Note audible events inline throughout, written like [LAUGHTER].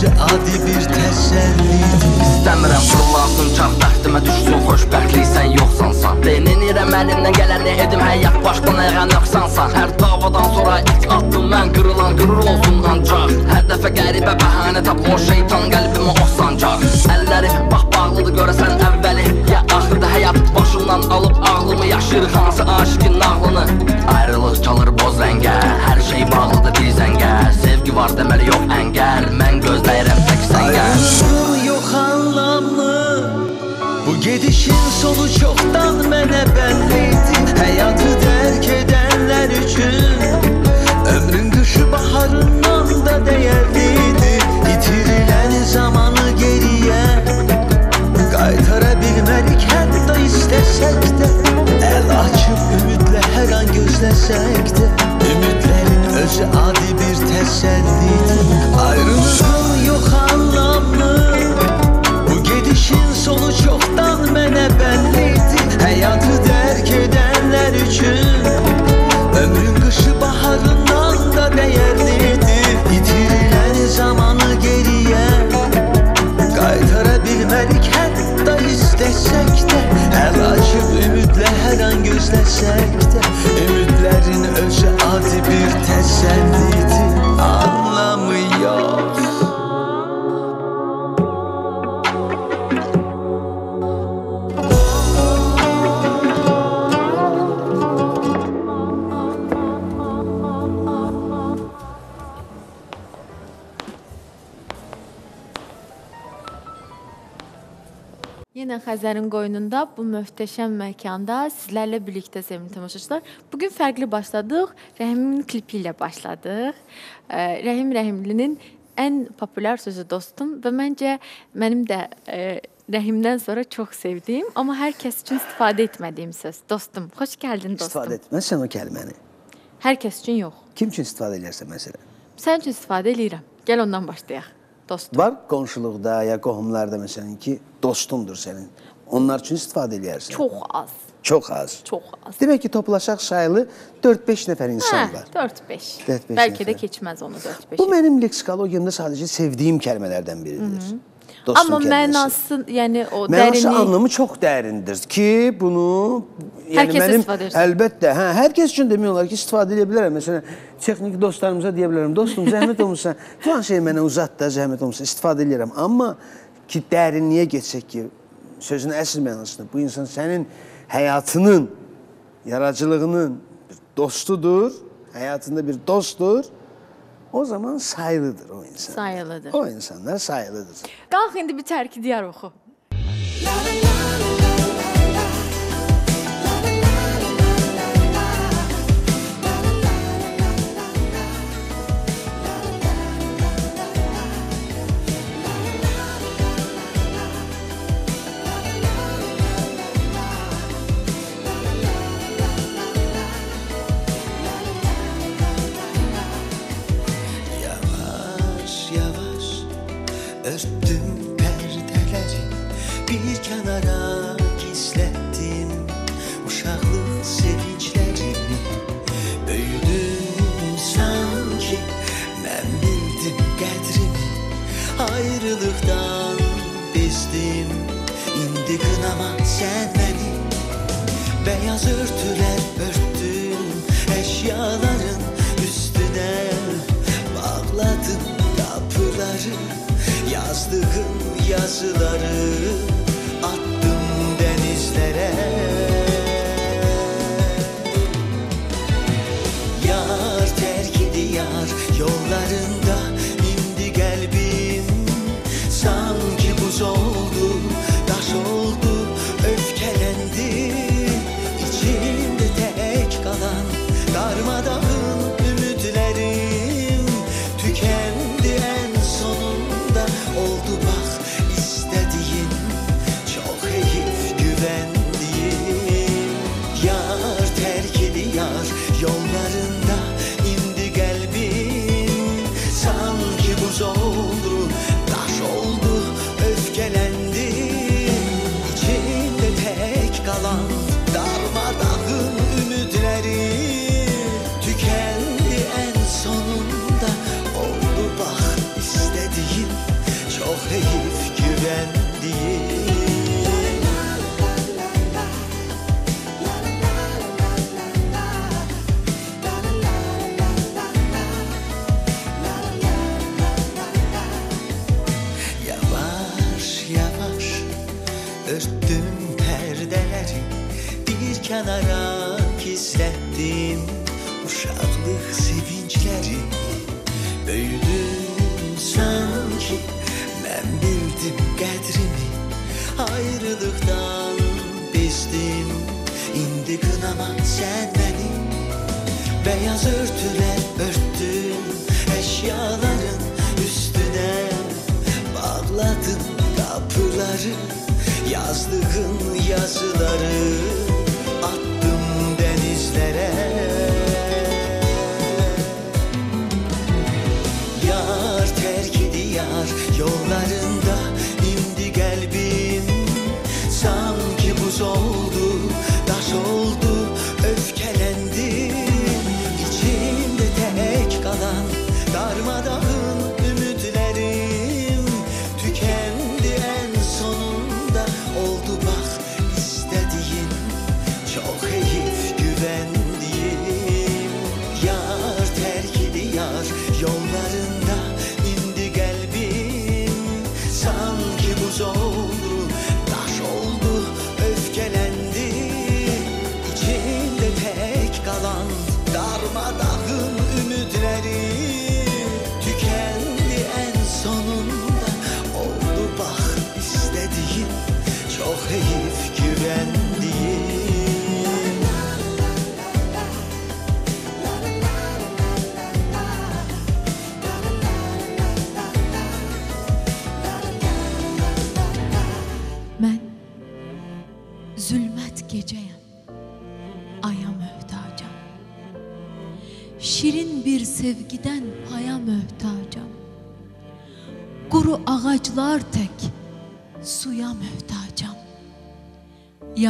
Özü adi bir təsəllidir İstəmirəm fırlansın çarx bəxtimə düşsün xoşbəxtlik sən. Yoxsansa Denenirəm əlimdən gələni edim həyat başdan ayağa nöqsansan Hər davadan sonra ilk addım mən qırılan qürur olsun ancaq. Hər dəfə qəribə bəhanə tapım o şeytan qəlbimə o sancaq. Əlləri bax bağlıdır görəsən əvvəli ya həyat başımdan alıb ağlımı yaşır hansı aşıqın nağlını Ayrılıq çalır boz rəngə hər şey bağlıdır bir zəngə Sevgi var deməli yox əngəl mən gözləyirəm tək səngə Ayrılığın yox anlamı Bu gedişin sonu çoxdan mənə bəllidir Həyatı dərk edənlər Ömrün qışı baharından da dəyərlidir Xəzərin qoynunda bu möhtəşəm məkanda sizlərlə birlikdə sevimli tamaşaçılar. Bu gün fərqli başladıq. Rəhimin klipi ilə başladıq. Rəhim Rəhimlinin ən populyar sözü dostum və məncə mənim də Rəhimdən sonra çox sevdiyim, amma hər kəs üçün istifadə etmədiyim söz. Dostum, xoş gəldin dostum. İstifadə etməzsən o kəlməni. Hər kəs üçün yox. Kim üçün istifadə edərsən məsələn? Sənin üçün istifadə eləyirəm. Gəl ondan başlayaq. Dostum. Var qonşuluqda ya qohumlarda məsələn ki, dostumdur sənin. Onlar üçün istifadə edərsən. Çox az. Çox az. Çox az. Demək ki, toplaşaq sayılı 4-5 nəfər insan Hə, var. 4-5. Dörd-beş Bəlkə də nəfər. keçməz onu 4-5. Bu mənim leksikologiyamda sadəcə sevdiyim kəlmələrdən biridir. Dostum Amma kəlməsi. mənası, yəni o Mənası dərinlik anlamı çox dərindir ki, bunu yəni kəs mənim istifadə etsin. əlbəttə, hə, hər kəs üçün demək olar ki, istifadə edə bilərəm. Məsələn, texnik dostlarımıza deyə bilərəm, dostum, zəhmət olmasa, [LAUGHS] filan şey mənə uzat da, zəhmət olmasa istifadə edirəm. Amma ki, dərinliyə keçsək ki, sözün əsl mənasında bu insan sənin həyatının, yaradıcılığının bir dostudur, həyatında bir dostdur. O zaman sayılıdır o insan. sayılıdır. O insanlar sayılıdır. Qalx indi bir tərki diyar oxu.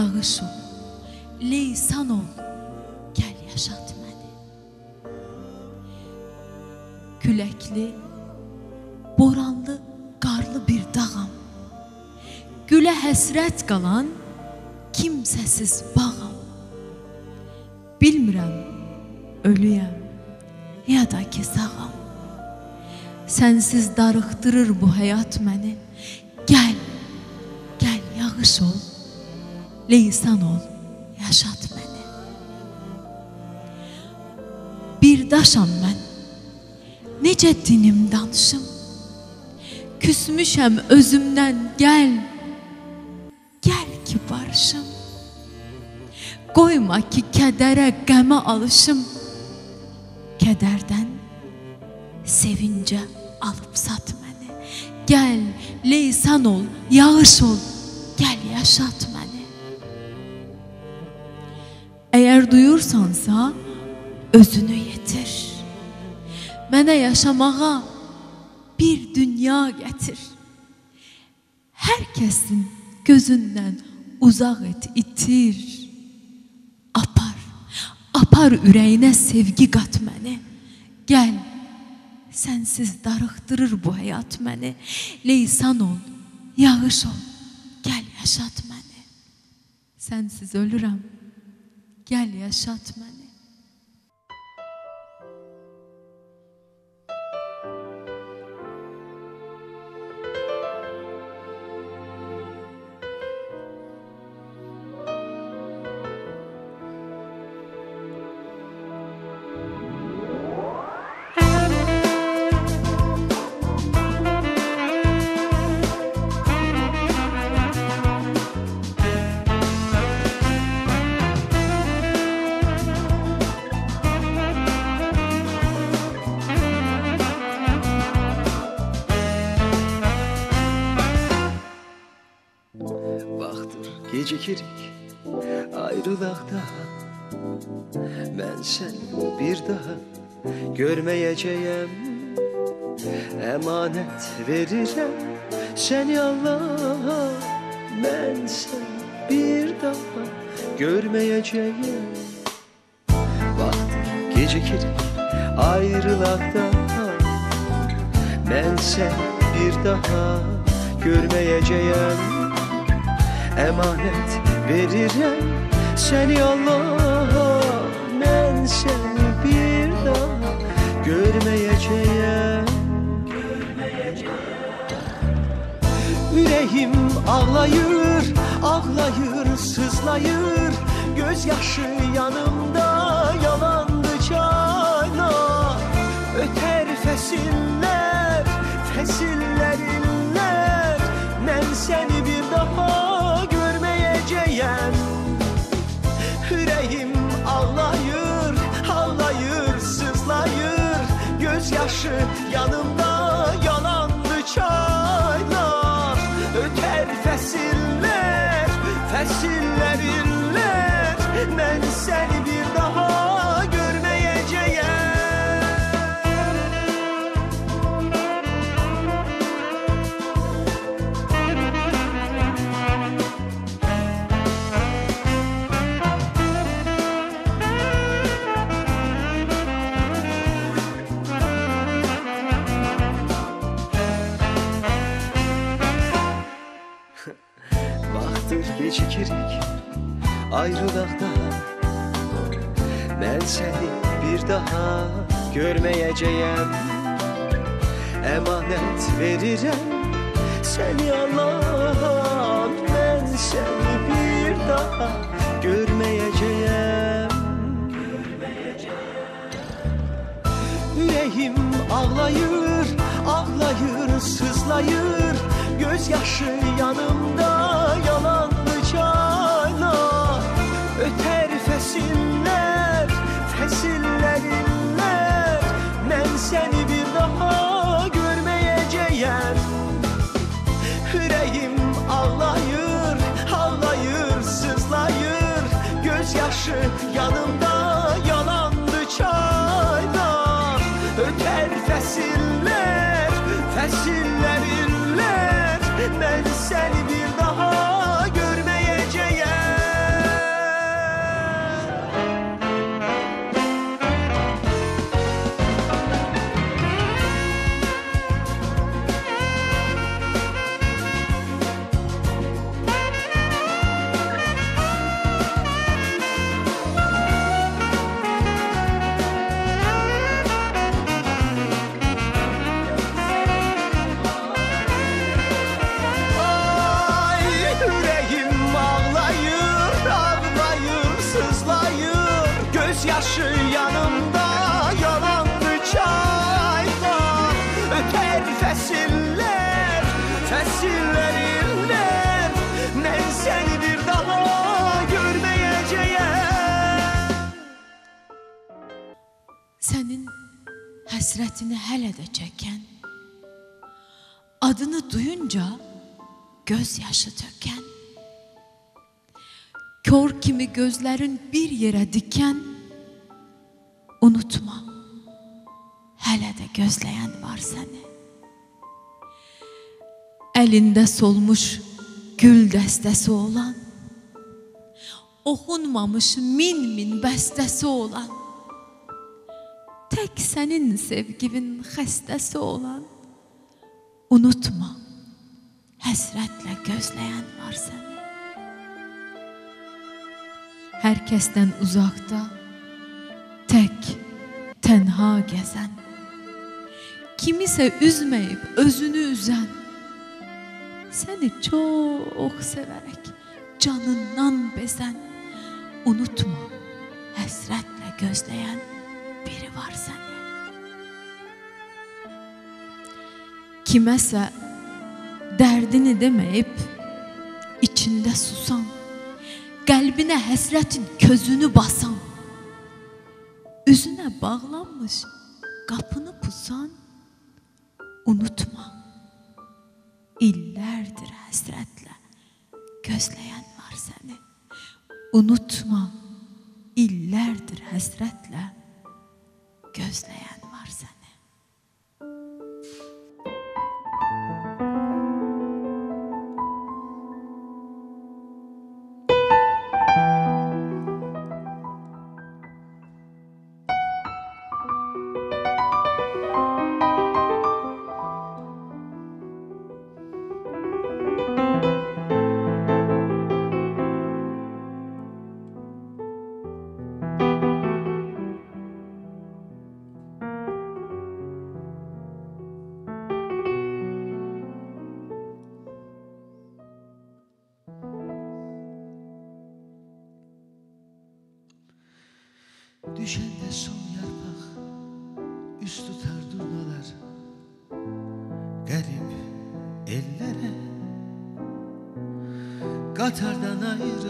Yağış ol, leysan ol, gəl yaşat məni. Küləkli, boranlı, qarlı bir dağam. Gülə həsrət qalan kimsəsiz bağam. Bilmirəm ölüyəm ya da ki sağam. Sənsiz darıxdırır bu həyat məni. Gəl, gəl yağış ol, lisan ol. Yaşat beni. Bir daşam ben. Nece dinim danışım. Küsmüşem özümden gel. Gel ki barışım. Koyma ki kedere geme alışım. Kederden sevince alıp sat beni. Gel lisan ol, yağış ol. Gel yaşat beni. Əgər duyursansa, özünü yetir. Mənə yaşamağa bir dünya gətir. Hər kəsin gözündən uzaq et, itir. Apar, apar ürəyinə sevgi qat məni. Gəl, Sənsiz darıxdırır bu həyat məni. Leysan ol, yağış ol, gəl yaşat məni. Sənsiz ölürəm. Gel yaşat beni. gecikirik ayrılıkta Ben seni bir daha görmeyeceğim. Emanet veririm seni Allah'a. Ben seni bir daha görmeyeceğim. Vakti gecikirik ayrılakta Ben seni bir daha görmeyeceğim emanet veririm. Seni Allah'a ben seni bir daha görmeyeceğim Yüreğim ağlayır, ağlayır, sızlayır. Gözyaşı yanımda yalandı cana Öter fesiller, fesiller Ben seni yanımda yalan bıçak. yıllardır gecikirdik ayrılakta Ben seni bir daha görmeyeceğim. Emanet veririm seni Allah'a Ben seni bir daha görmeyeceğim. Yüreğim ağlayır, ağlayır, sızlayır. Gözyaşı yanımda yalan bıçağına. Öter fesiller, fesillerinler Ben seni bir daha görmeyeceğim. Yüreğim ağlayır, ağlayır, sızlayır. Gözyaşı yanımda yalan bıçağına. Öter fesiller hasretini hele de çeken, adını duyunca gözyaşı döken, kör kimi gözlerin bir yere diken, unutma hele de gözleyen var seni. Elinde solmuş gül destesi olan, okunmamış min min bestesi olan, Tək sənin sevgivin xəstəsi olan unutma. Həsrətlə gözləyən var səni. Hər kəsdən uzaqda tək, tənha gəzən. Kimisə üzməyib özünü üzən. Səni çox sevərək canından bezən. Unutma, həsrətlə gözləyən biri var səni. Kiməsə dərdini deməyib içində susan, qəlbinə həsrətin közünü basan, üzünə bağlanmış qapını pusan, unutma. İllərdir həsrətlə gözləyən var səni. Unutma. İllərdir həsrətlə Ghostland. night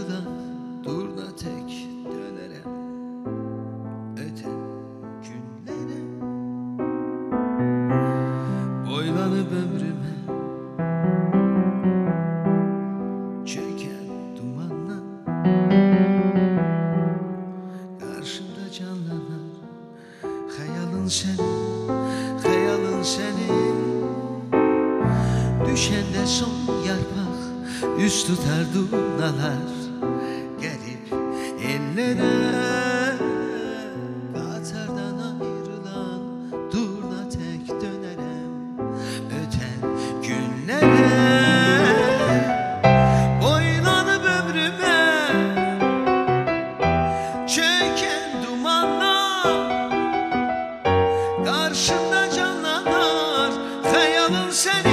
dançarina.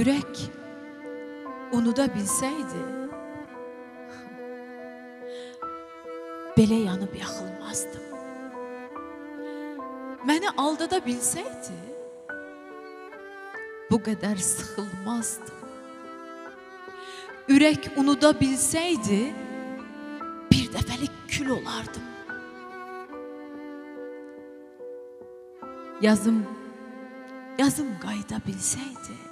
Ürək unuda bilsəydi belə yanıb yaxılmazdım. Məni aldada bilsəydi bu qədər sıxılmazdım. Ürək unuda bilsəydi bir dəfəlik kül olardım. Yazım yazım qayıda bilsəydi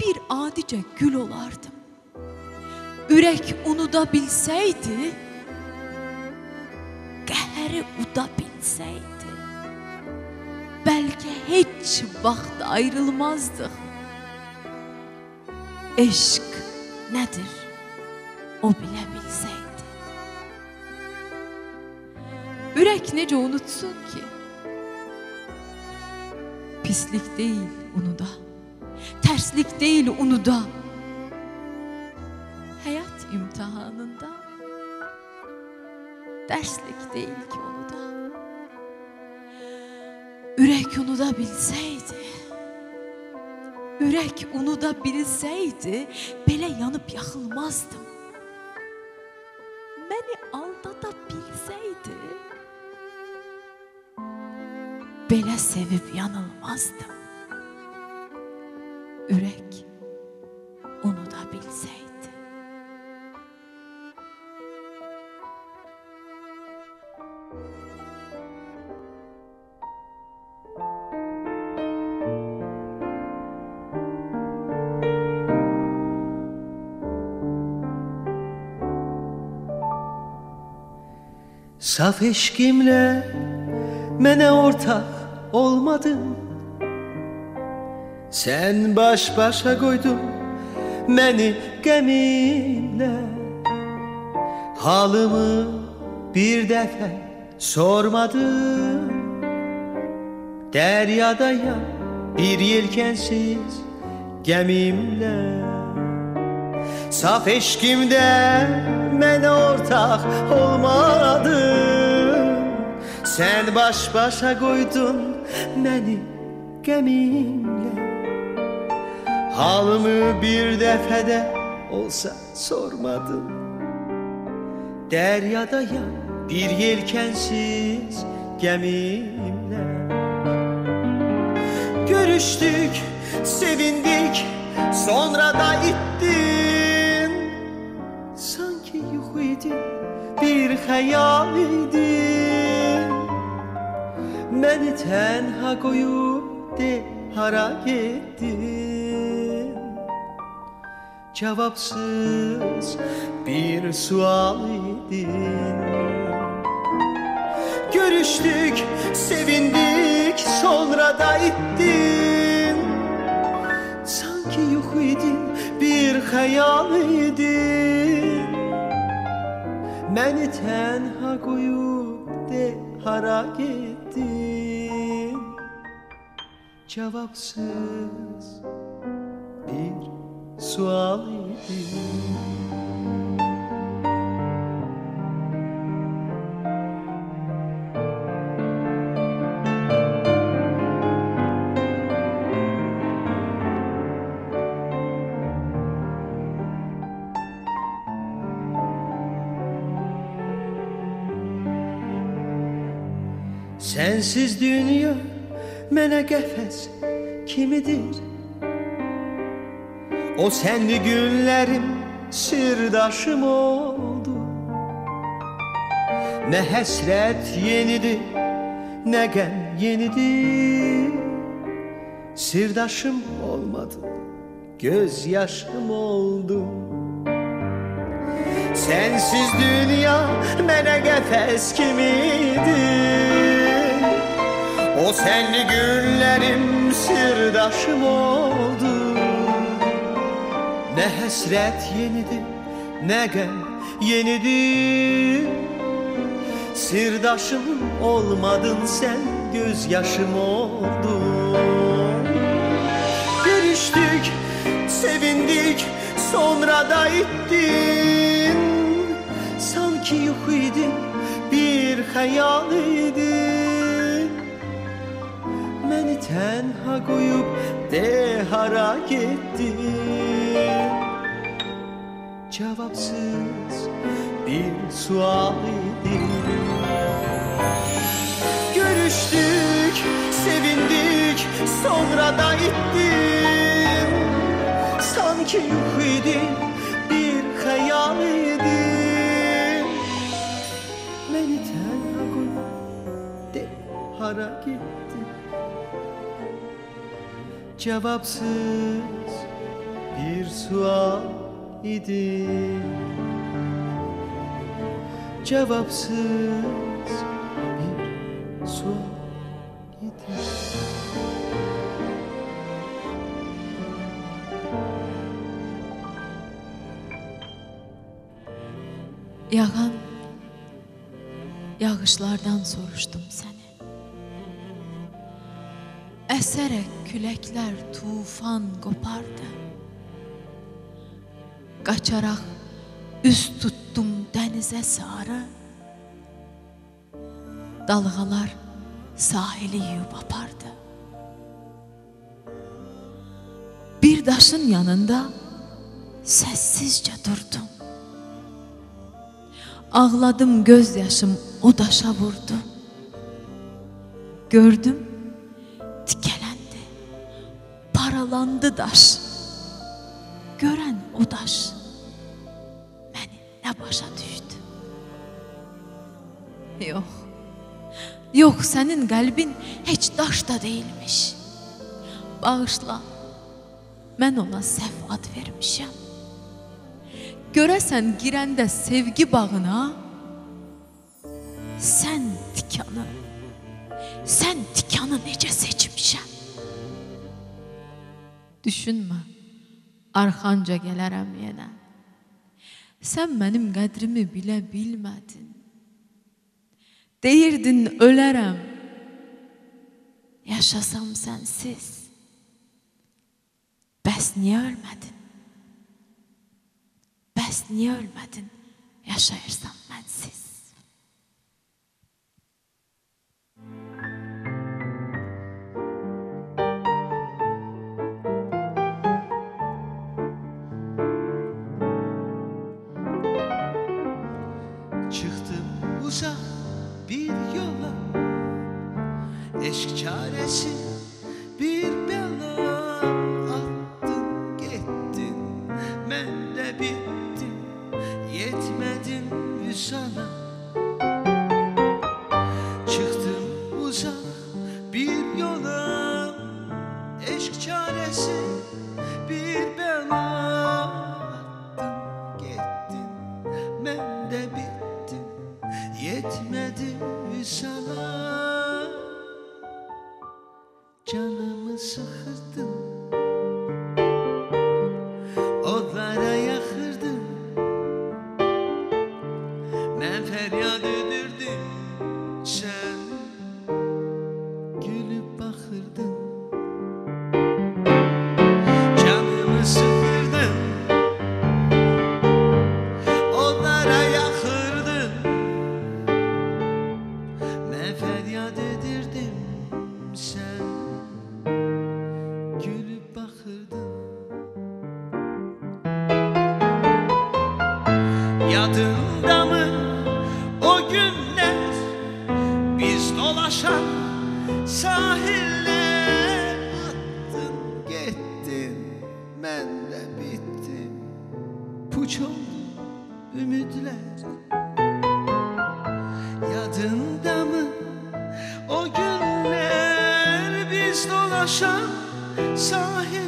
bir adicə gül olardım. Ürək unuda bilsəydi, qəhəri uda bilsəydi, bəlkə heç vaxt ayrılmazdıq. Eşq nədir? O bilə bilsəydi. Ürək necə unutsun ki? Pislik deyil unuda. Terslik değil unuda. Hayat imtihanında derslik değil ki unuda. Ürek onu da bilseydi, ürek onu da bilseydi, belə yanıb yaxılmazdım. Məni aldada bilseydi, belə sevib yanılmazdım. Ürek onu da bilseydi. Saf eşkimle mene ortak olmadın sen baş başa koydun beni geminle. Halımı bir defa sormadın. Deryada ya bir yelkensiz gemimle. Saf eşkimde mene ortak olmadın Sen baş başa koydun beni geminle Halımı bir defede olsa sormadın Deryada ya bir yelkensiz gemimle Görüştük, sevindik, sonra da ittin. Sanki yok idin, bir hayal idin Beni tenha koyup de hara gittin Cevapsız bir sual idin Görüştük, sevindik, sonra da ittin. Sanki yok idin, bir hayal idin Beni tenha koyup de hara gittin? Cevapsız bir sual idin Sensiz dünya mene qəfəs kimidir O senli günlerim sırdaşım oldu. Ne hasret yenidi ne gem yenidi. Sırdaşım olmadı göz yaşım oldu. Sensiz dünya mənə qəfəs kimidir O senli günlerim sırdaşım oldu Ne hasret yenidir ne gəm yenidir. Sırdaşım olmadın sen gözyaşım oldun Görüştük, sevindik, sonra da ittin. Sanki yok bir hayal idin. Məni tənha qoyub de hara getdin Cavabsız bir sual idi. Görüştük, sevindik, sonra da ittin Sanki yok idi, bir hayal idi. Məni tənha qoyub de hara getdin Cevapsız bir sual idi Cevapsız bir sual idi Yağan yağışlardan soruşdum səni. Əsərək küləklər tufan qopardı. Qaçaraq üz tutdum dənizə sarı. Dalğalar sahili yuyub apardı. Bir daşın yanında səssizcə durdum. Ağladım göz yaşım o daşa vurdu. Gördüm tikələndi. Paralandı daş. Yox, sənin qəlbin heç daş da deyilmiş. Bağışla. Mən ona səhv ad vermişəm. Görəsən girəndə sevgi bağına sən tikanı sən tikanı necə seçmişəm? Düşünmə. Arxanca gələrəm yenə. Sən mənim qədrimi bilə bilmədin. Deyirdin ölerem. Yaşasam sensiz. Bəs niye ölmedin? Bəs niye ölmedin? Yaşayırsam bensiz. Puç oldu ümitler. Yadında mı o günler Biz dolaşan sahiller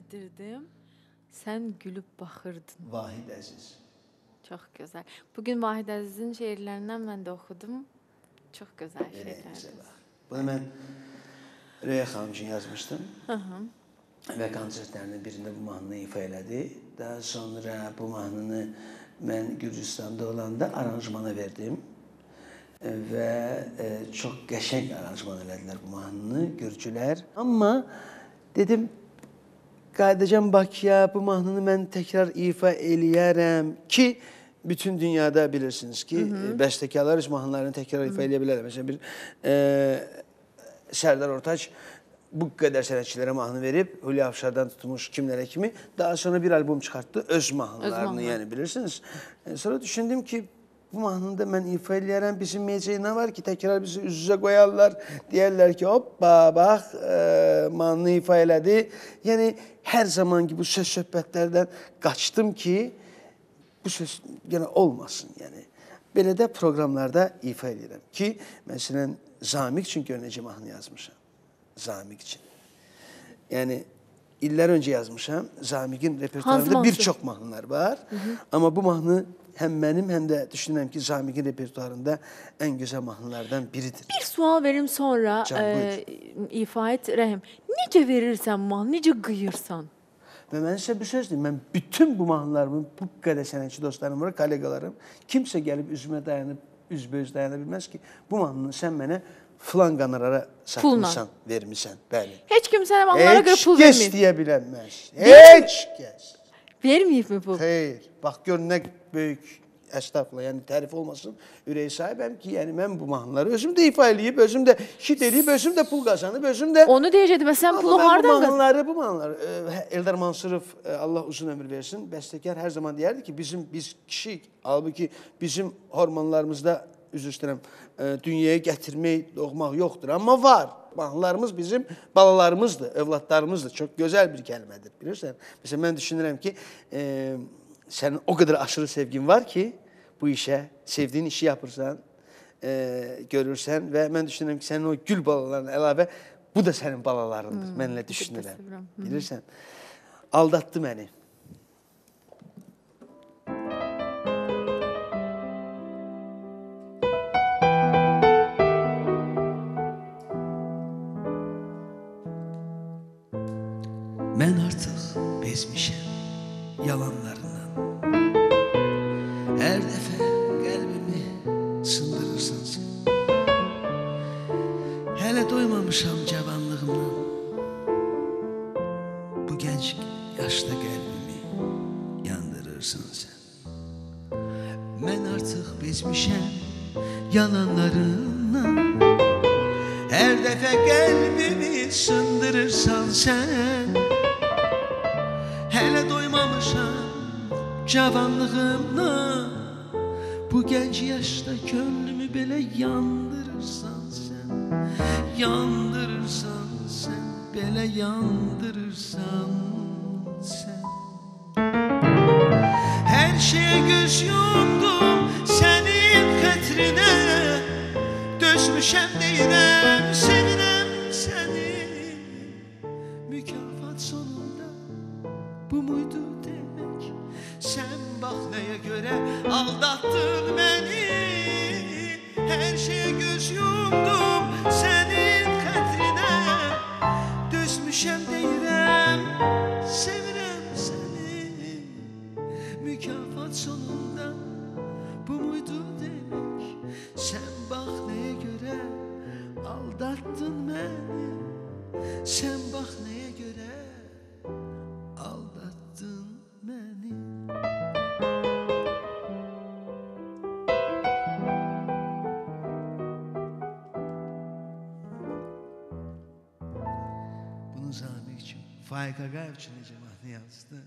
edirdim. Sən gülüb baxırdın. Vahid Əziz. Çox gözəl. Bu gün Vahid Əzizin şeirlərindən mən də oxudum. Çox gözəl şeirlərdir. Bunu mən Röya xanım üçün yazmışdım. Və konsertlərinin birində bu mahnını ifa elədi. Daha sonra bu mahnını mən Gürcüstanda olanda aranjmana verdim. Və e, çox qəşəng aranjman elədilər bu mahnını Gürcülər. Amma dedim qayıdacam Bakıya, bu mahnını mən təkrar ifa eləyərəm ki, bütün dünyada bilirsiniz ki, e, bəstəkarlar öz mahnılarını təkrar ifa eləyə bilərlər. Məsələn bir e, Sərdar Ortaç bu qədər sənətçilərə mahnı verib, Hülya Avşardan tutmuş kimlərə kimi daha sonra bir albom çıxartdı öz mahnılarını, mahnıları. yəni bilirsiniz. E, Sonra düşündüm ki, bu mahnını da mən ifa eləyərəm. Bizim mecəyə nə var ki, təkrar bizi üz-üzə qoyarlar. Deyərlər ki, hoppa, bax, e, mahnını ifa elədi. Yəni hər zamanki bu söz söhbətlərdən qaçdım ki, bu söz yenə olmasın, yəni. Belə də proqramlarda ifa edirəm ki, məsələn, Zamik üçün gör necə mahnı yazmışam. Zamik üçün. Yəni illər öncə yazmışam. Zamiqin repertuarında bir çox mahnılar var. Amma bu mahnı həm mənim, həm də düşünürəm ki, Zamiqin repertuarında ən gözəl mahnılardan biridir. Bir sual verim sonra Can, e, ifa et Rəhim. Necə verirsən mahnı, necə qıyırsan? Və mən sizə bir söz deyim, mən bütün bu mahnılarımın bu qədər sənətçi dostlarım var, kolleqalarım, kimsə gəlib üzümə dayanıb, üzbəüz dayana bilməz ki, bu mahnını sən mənə filan qanarara satmısan, vermisən. Bəli. Heç kim sənə mahnılara görə Heç pul kəs vermir. deyə bilməz. Heç kəs. Verməyibmi pul? Xeyr. Bax gör nə böyük əstəğfurullah, yəni tərif olmasın, ürək sahibəm ki, yəni mən bu mahnıları özüm də ifa eləyib, özüm də şit eləyib, özüm də pul qazanıb, özüm də Onu deyəcəkdim. Bəs sən pulu bu hardan qazandın? mahnıları, bu mahnıları e, Eldar Mansurov e, Allah uzun ömür versin, bəstəkar hər zaman deyərdi ki, bizim biz kişi, halbuki bizim hormonlarımızda üzr istəyirəm, e, dünyaya gətirmək, doğmaq yoxdur, amma var. Mahnılarımız bizim balalarımızdır, övladlarımızdır. Çox gözəl bir kəlmədir, bilirsən? Məsələn mən düşünürəm ki, e, sənin o qədər aşırı sevgin var ki, bu işə, sevdiyin işi yapırsan, e, görürsən və mən düşünürəm ki, sənin o gül balalarına əlavə bu da sənin balalarındır. Mən elə düşünürəm. sevirəm. Bilirsən? Aldatdı məni. Ateşinle yandırırsan sen. Her şeye göz yok Հայկագայ չնիջեմ հնիացնը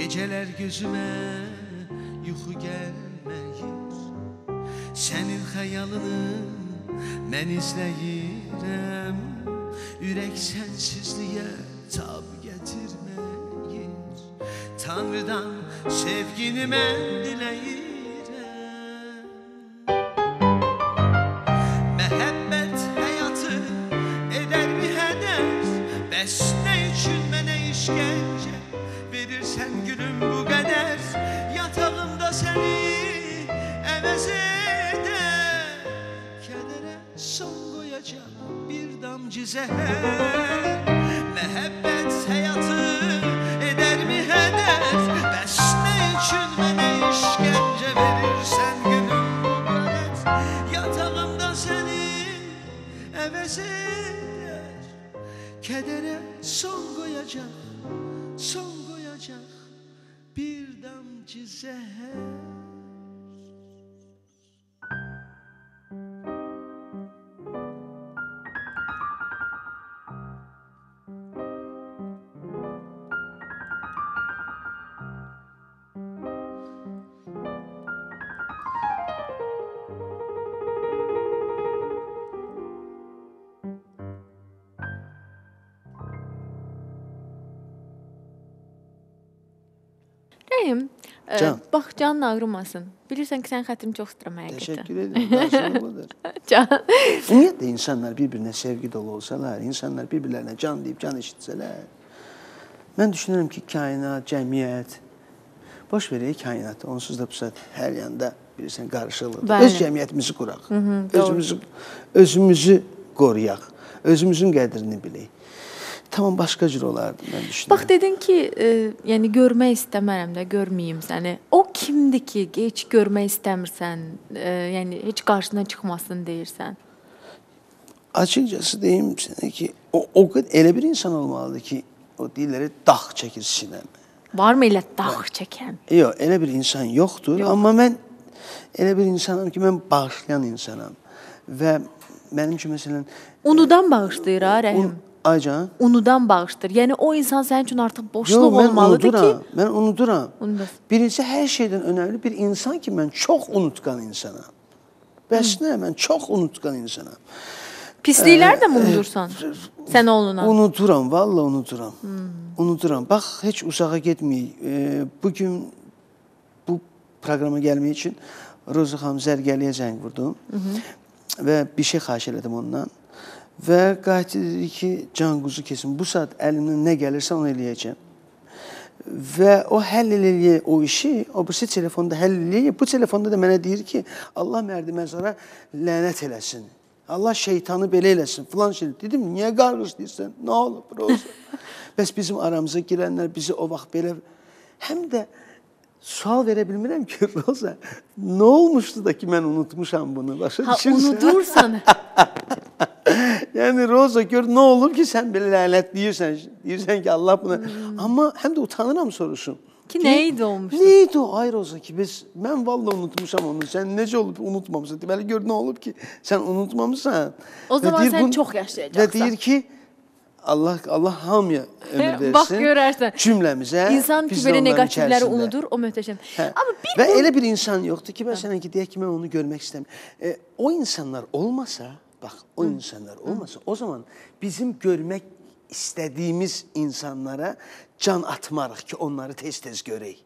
Geceler gözüme yuxu gəlməyir Sənin xəyalını mən izləyirəm. Ürək sənsizliyə tab gətirməyir. Tanrıdan sevgini mən diləyirəm dizer. Can. bax canın ağrımasın. Bilirsən ki, sən xətrim çox istəyirəm həqiqətən. Teşekkür ederim. Karşılıklıdır. Can. Ümumiyyətlə insanlar bir-birinə sevgi dolu olsalar, insanlar bir-birlərinə can deyib can eşitsələr, mən düşünürəm ki, kainat, cəmiyyət boş verək kainatı. Onsuz da bu saat hər yanda bilirsən qarışıqlıqdır. Bəli. Öz cəmiyyətimizi quraq. özümüzü özümüzü qoruyaq. Özümüzün qədrini bilək. Tamam başqa cür olardı mən düşünürəm. Bax dedin ki, ə, yəni görmək istəmərəm də, görməyim səni. O kimdir ki, heç görmək istəmirsən, ə, yəni heç qarşına çıxmasın deyirsən. Açıkçası deyim sənə ki, o, o qədər elə bir insan olmalıdır ki, o deyirlər dağ çəkir sinəmə. Varmı elə dağ çəkən? Yox, elə bir insan yoxdur, Yox. Yox. amma mən elə bir insanam ki, mən bağışlayan insanam. Və mənim üçün məsələn Unudan bağışlayır ha Rəhim. un, aycan Unudan bağışlayır. Yəni o insan sənin üçün artıq boşluq mən olmalıdır unuduram. ki, Mən unuduram. Unudasın. Birincisi hər şeydən önəmli bir insan ki, mən çox unutqan insanam. Bəs nə? Mən çox unutqan insanam. pisliklər də mi unudursan? Sən oğluna. Unuduram, valla unuduram. Unuduram. Bax, heç uzağa getməyək. E, bu gün bu proqrama gəlmək üçün Roza xanım Zərgəliyə zəng vurdum. Və bir şey xahiş elədim ondan. Və qayıtdı dedi ki, can quzu kesin. Bu saat əlimdən nə gəlirsə onu eləyəcəm. Və o həll eləyir o işi, o birisi telefonda həll eləyir. Bu telefonda da mənə deyir ki, Allah mərdi məzara lənət eləsin. Allah şeytanı belə eləsin filan şey. Dedim, niyə qarğışlayırsan? Nə olub, Roza? [LAUGHS] Bəs bizim aramıza girənlər bizi o vaxt belə həm də sual verə bilmirəm ki, [LAUGHS] Roza, nə olmuşdu da ki, mən unutmuşam bunu. Başa Ha düşürsən? unudursan. [LAUGHS] [LAUGHS] Yəni Roza gör nə olub ki, sən belə lənətləyirsən, deyirsən ki, Allah buna. Amma həm də utanıram soruşum. Ki nə idi olmuşdu? Nə idi o Ayroza ki biz mən vallahi unutmuşam onu. Sən necə olub unutmamısan? Deməli gör nə olub ki sən unutmamısan. O zaman deyir, sən bunu- çox yaşayacaqsan. Və deyir ki Allah Allah hamıya ömür [LAUGHS] versin. Bax, görərsən. Cümləmizə. İnsan ki belə neqativləri unudur, o möhtəşəm. Hə. Amma bir və bu- elə bir insan yoxdur ki, məsələn ki, deyək ki, mən onu görmək istəmirəm. E, o insanlar olmasa, bax, o insanlar olmasa, o zaman bizim görmək istədiyimiz insanlara can atmarıq ki, onları tez-tez görək.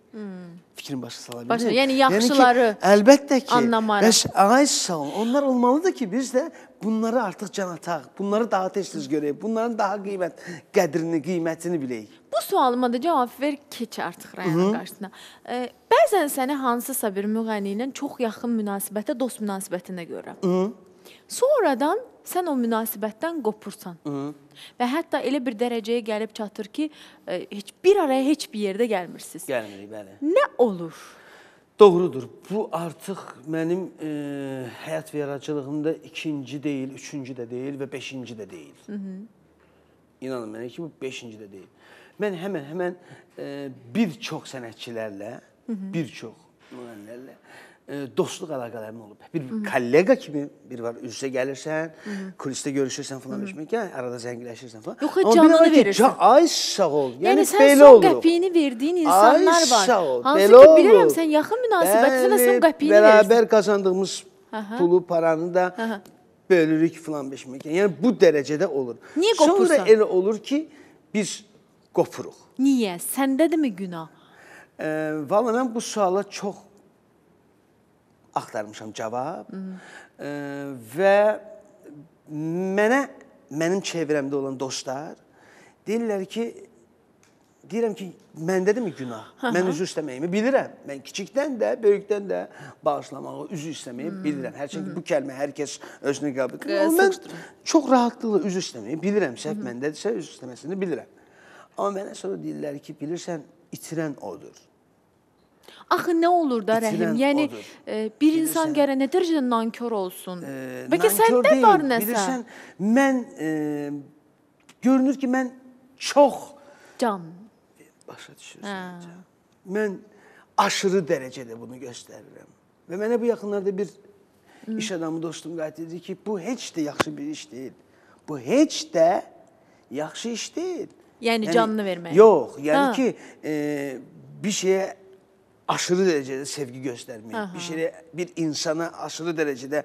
Fikrin başa sala bildin? Başa- yəni yaxşıları ki, əlbəttə ki, anlamarıq. bəs ay sağ ol. Onlar olmalıdır ki, biz də bunları artıq can ataq, bunları daha tez-tez görək, bunların daha qiymət qədrini, qiymətini bilək. Bu sualıma da cavab ver, keç artıq rayonun qarşısına. E, bəzən səni hansısa bir müğənni ilə çox yaxın münasibətə, dost münasibətində görürəm. Sonradan sən o münasibətdən qopursan. Və hətta elə bir dərəcəyə gəlib çatır ki, e, heç bir araya heç bir yerdə gəlmirsiniz. Gəlmirik, bəli. Nə olur? Doğrudur. Bu artıq mənim e, həyat və yaradıcılığımda ikinci deyil, üçüncü də deyil və beşinci də deyil. Hı -hı. İnanın mənə ki, bu beşinci də deyil. Mən həmən həmən e, bir çox sənətçilərlə, Hı -hı. bir çox müğənnilərlə dostluq əlaqələrim olub. Bir kollega kimi bir var, üz-üzə gəlirsən, kulisdə görüşürsən falan beşmək, ya arada zəngiləşirsən falan. Yox, canını verirsən. ca- Ay sağ ol. Yəni, Yəni, sən belə olur. qəpiyini verdiyin insanlar Ay, var. sağ ol, Hansı belə ki bilirəm sən yaxın son Bəli, qəpiyini bərabər verirsən. qazandığımız Aha. pulu, paranı da Aha. bölürük filan beşmək. Yəni bu dərəcədə olur. Niyə Sonra qopursan? elə olur ki, biz qopuruq. Niyə? Səndədirmi günah? E, Valla mən bu suala çox axtarmışam cavab. E, və mənə mənim çevrəmdə olan dostlar deyirlər ki, deyirəm ki, məndədirmi günah? Mən üzr istəməyimi bilirəm. Mən kiçikdən də, böyükdən də bağışlamağı, üzr istəməyi bilirəm. Hərçənd ki, bu kəlmə hər kəs özünə qəbul edir. Mən çox rahatlıqla üzr istəməyi bilirəm. Səhv məndədirsə üzr istəməsini bilirəm. Amma mənə sonra deyirlər ki, bilirsən, itirən odur. Axı nə olur da Rəhim? Yəni odur. e, bir insan Bilirsən. gərək nə dərəcədə nankor olsun? Ee, Bəlkə səndə deyil, var nəsə? Bilirsən, mən e, görünür ki, mən çox Can. başa düşürsən. Hə. Mən aşırı dərəcədə bunu göstərirəm. Və mənə bu yaxınlarda bir iş adamı dostum qayıt dedi ki, bu heç də yaxşı bir iş deyil. Bu heç də yaxşı iş deyil. Yəni canını vermək. Yox, yəni Ha. ki, e, bir şeyə aşırı dərəcədə sevgi göstərmək, Aha. bir şeyə bir insana aşırı dərəcədə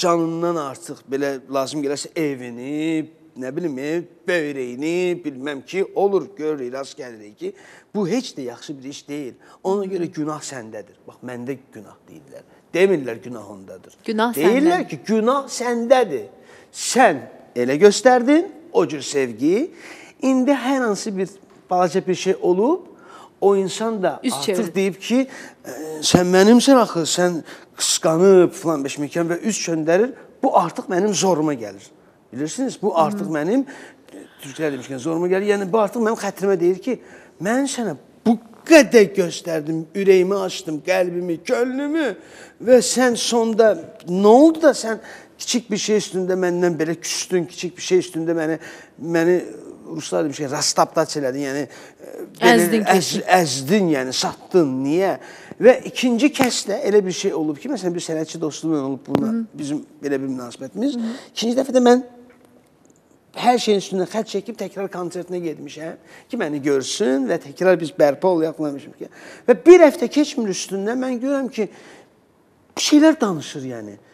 canından artıq belə lazım gələrsə evini, nə bilim, böyrəyini, bilməm ki, olur, görürük, rast gəlirik ki, bu heç də yaxşı bir iş deyil. Ona görə günah səndədir. Bax, məndə günah deyirlər. Demirlər günah ondadır. Günah Deyirlər səndədir. ki, günah səndədir. Sən elə göstərdin o cür sevgi. İndi hər hansı bir balaca bir şey olub, o insan da Üz artıq çevirir. deyib ki, "E, sən mənimsən axı, sən qısqanıb falan beşməkən və üz göndərir. Bu artıq mənim zoruma gəlir. Bilirsiniz, bu artıq mənim e, türklər demişkən zoruma gəlir. Yəni bu artıq mənim xətrimə deyir ki, mən sənə bu qədər göstərdim, ürəyimi açdım, qəlbimi, könlümü və sən sonda nə oldu da sən kiçik bir şey üstündə məndən belə küstün, kiçik bir şey üstündə məni məni ruslar demiş ki, rastapdaç elədin, yəni e, Əzdin, əz, əzdin, yəni satdın. Niyə? Və ikinci kəsdə elə bir şey olub ki, məsələn bir sənətçi dostluğumla olub buna bizim belə bir münasibətimiz. İkinci dəfə də mən hər şeyin üstündən xətt çəkib təkrar konsertinə getmişəm ki, məni görsün və təkrar biz bərpa olaq yaxınlamışıq ki. Və bir həftə keçmir üstündən mən görürəm ki, bir şeylər danışır yəni. Arxanca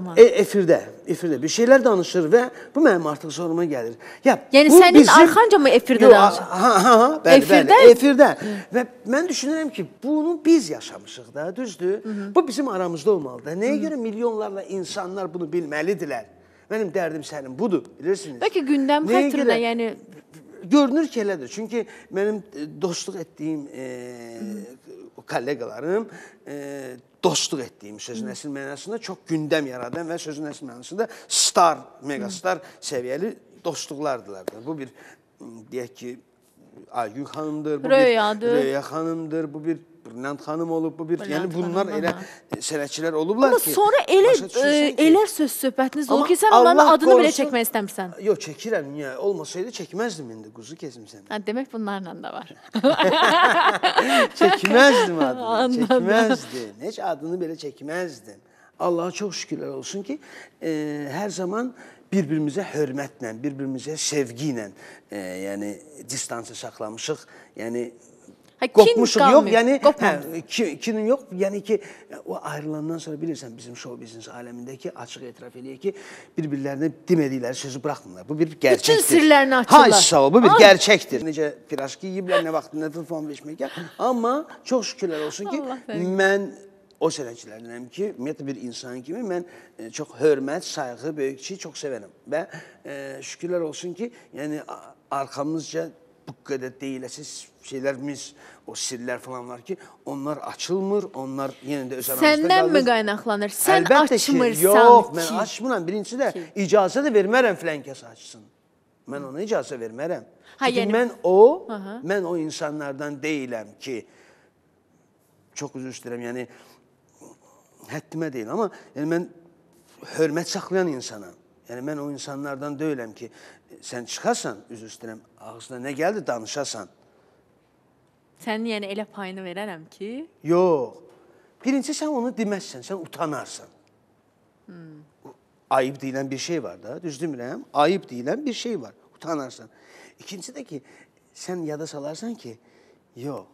mı? E, efirdə, efirdə bir şeylər danışır və bu mənim artıq zoruma gəlir. Ya, Yəni sənin arxanca mı efirdə Yox, danışır? Ha, ha, ha, bəli, Efirdə? bəli, efirdə. Və mən düşünürəm ki, bunu biz yaşamışıq da, düzdür? Bu bizim aramızda olmalıdır. Nəyə görə milyonlarla insanlar bunu bilməlidirlər? Mənim dərdim sənin budur, bilirsiniz? Bəlkə gündəm xətrinə, yəni Görünür ki, elədir. Çünki mənim e, dostluq etdiyim e, kolleqalarım e, dostluq etdiyim sözün əsl mənasında çox gündəm yaradan və sözün əsl mənasında star, megastar səviyyəli dostluqlardılar. Bu bir deyək ki, Aygün xanımdır, bu Röyadır. bir Röya xanımdır, bu bir Brilliant xanım olub, bu bir Brilliant yəni bunlar xanım, elə aha. sənətçilər olublar Amma ki. sonra elə e, elə söz söhbətiniz Amma olur ki, sən onların adını belə qorusun- çəkmək istəmirsən. Yox, çəkirəm. Niyə? Olmasaydı çəkməzdim indi quzu kesmisən. Ha, demək bunlarla da var. [LAUGHS] Çəkməzdim adını. [LAUGHS] Çəkməzdim. Heç adını belə çəkməzdim. Allaha çox şükürlər olsun ki, e, hər zaman bir-birimizə hörmətlə, bir-birimizə sevgi ilə, e, yəni distansı saxlamışıq. Yəni Ha, kin qopmuşuq yox, yəni hə, ki- kinin yox, yəni ki o ayrılandan sonra bilirsən bizim show biznes aləmindəki açıq etiraf eləyək ki, bir-birlərinə demədikləri sözü buraxmırlar. Bu bir gerçəkdir. sirlərini açırlar. Hay sağ ol, bu bir Ay. gerçəkdir. Necə piraşki yeyiblər, nə vaxtında telefon verişməkə. Amma çox şükürlər olsun ki, mən o sənətçilərdənəm ki, ümumiyyətlə bir insan kimi mən e, çox hörmət, sayğı, böyükçü çox sevərəm və e, şükürlər olsun ki, yəni arxamızca bu qədər deyiləsiz şeylərimiz, o sirlər falan var ki, onlar açılmır, onlar yenə də öz aramızda qalır. qaynaqlanır? Sən Əlbəttə açmırsan ki, yox, mən ki. açmıram. Birincisi də icazə də vermərəm filan kəs açsın. Mən ona icazə vermərəm. Ha, Çünki yəni- mən o, Aha. mən o insanlardan deyiləm ki, çox üzr istəyirəm, yəni həddimə deyil, amma yəni mən hörmət saxlayan insanam. Yəni mən o insanlardan deyiləm ki, sən çıxasan, üzr istəyirəm, ağzına nə gəldi danışasan. Sənin yəni elə payını verərəm ki, Yox. Birinci sən onu deməzsən, sən utanarsan. Hmm. Ayıb deyilən bir şey var da, düz demirəm? Ayıb deyilən bir şey var, utanarsan. İkincisi də ki, sən yada salarsan ki, yox,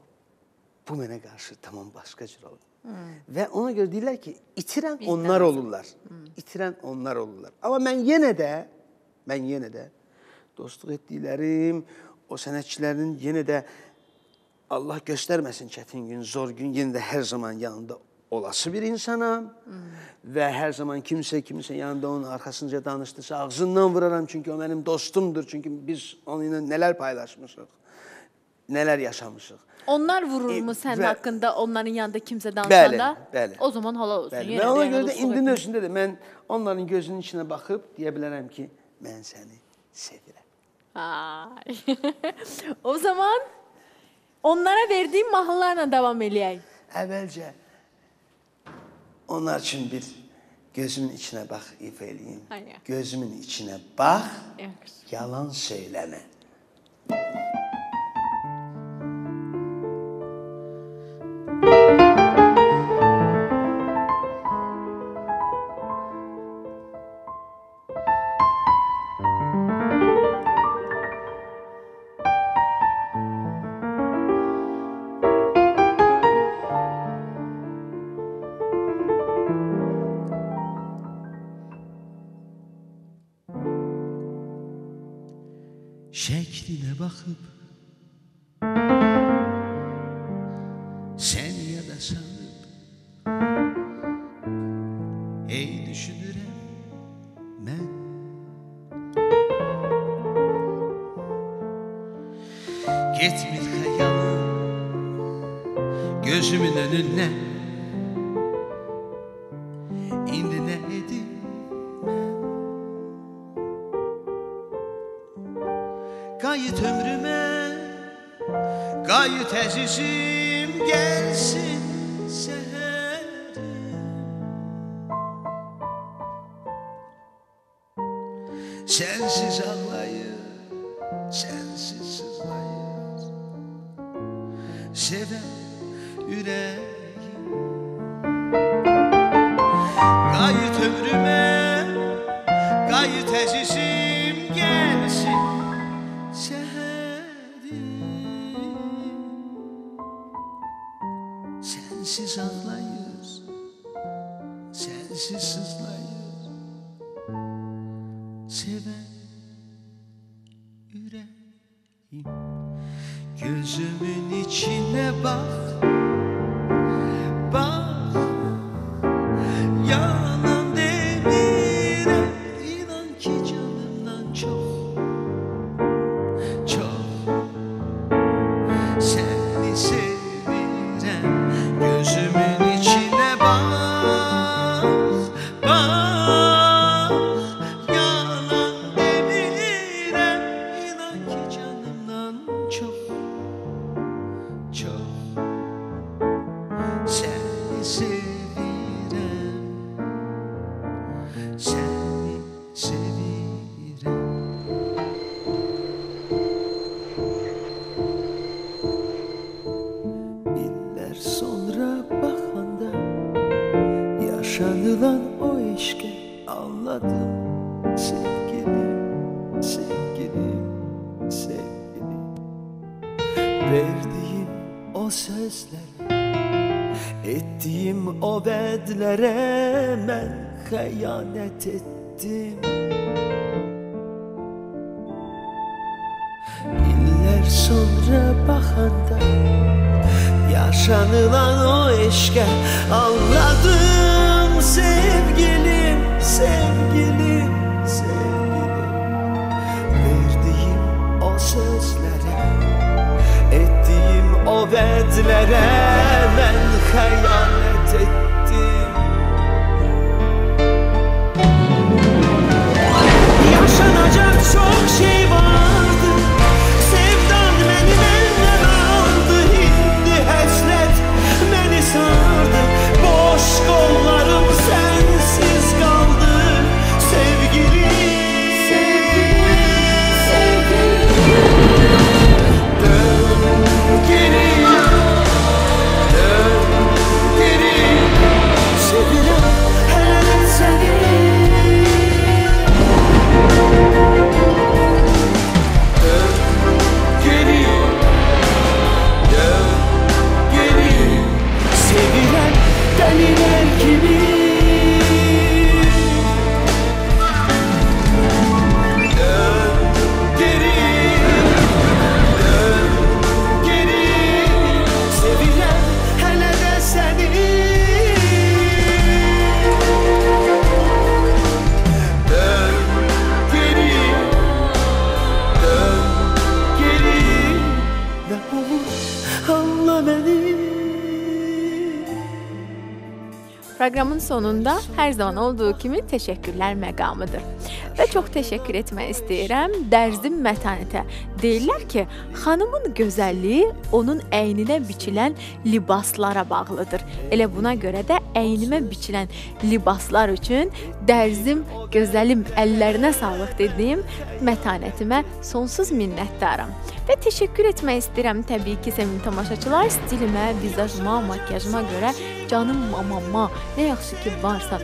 bu mənə qarşı tamam başqa cür oldu. Hmm. Və ona görə deyirlər ki, itirən onlar olurlar. Hmm. İtirən onlar olurlar. Amma mən yenə də, mən yenə də dostluq etdiklərim, o sənətçilərin yenə də Allah göstərməsin çətin gün, zor gün, yenə də hər zaman yanında olası bir insanam. Və hər zaman kimsə kimsə yanında onun arxasınca danışdısa ağzından vuraram çünki o mənim dostumdur. Çünki biz onunla nələr paylaşmışıq, nələr yaşamışıq. onlar vururmu E, sənin və- haqqında onların yanında kimsə Bəli, danışanda? bəli. O zaman halal olsun. Bəli. Yenə Və ona görə də indinin özündə də mən onların gözünün içinə baxıb deyə bilərəm ki, mən səni sevirəm. Ay. [LAUGHS] o zaman onlara verdiyim mahnılarla davam eləyək. Əvvəlcə onlar üçün bir gözümün içinə bax ifa eləyim. Hayır. Gözümün içinə bax, Yaxşı. yalan söyləmə. Şəklinə Sensiz ağlayır, sensiz sızlayır Seven yüreğim. Gayet ömrüme Yıllar sonra bakanda Yaşanılan o eşke Anladım sevgilim, sevgilim, sevgilim. Verdiğim o sözlere Ettiğim o vedlere Ben hayal 속시 Proqramın sonunda hər zaman olduğu kimi təşəkkürlər məqamıdır. Və çox təşəkkür etmək istəyirəm Dərzim Mətanətə. Deyirlər ki, xanımın gözəlliyi onun əyninə biçilən libaslara bağlıdır. Elə buna görə də əynimə biçilən libaslar üçün Dərzim gözəlim əllərinə sağlıq dediyim mətanətimə sonsuz minnətdaram. Və təşəkkür etmək istəyirəm təbii ki, sevimli tamaşaçılar, stilimə, vizajıma, makiyajıma görə canım mamama, nə yaxşı ki varsa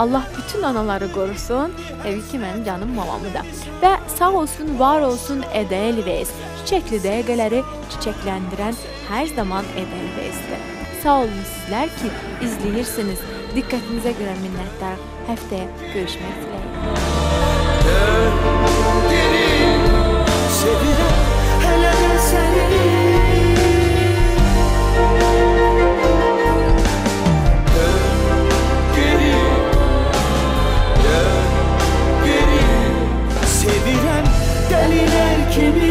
Allah bütün anaları qorusun. Təbii ki, mənim canım mamamı da. Və sağ olsun, var olsun Edel Veys. Çiçəkli dəqiqələri çiçəkləndirən hər zaman Edel Veysdir. Sağ olun sizlər ki, izləyirsiniz. Diqqətinizə görə minnətdar. Həftəyə görüşmək diləğilə. Dön geri Sevilen keep it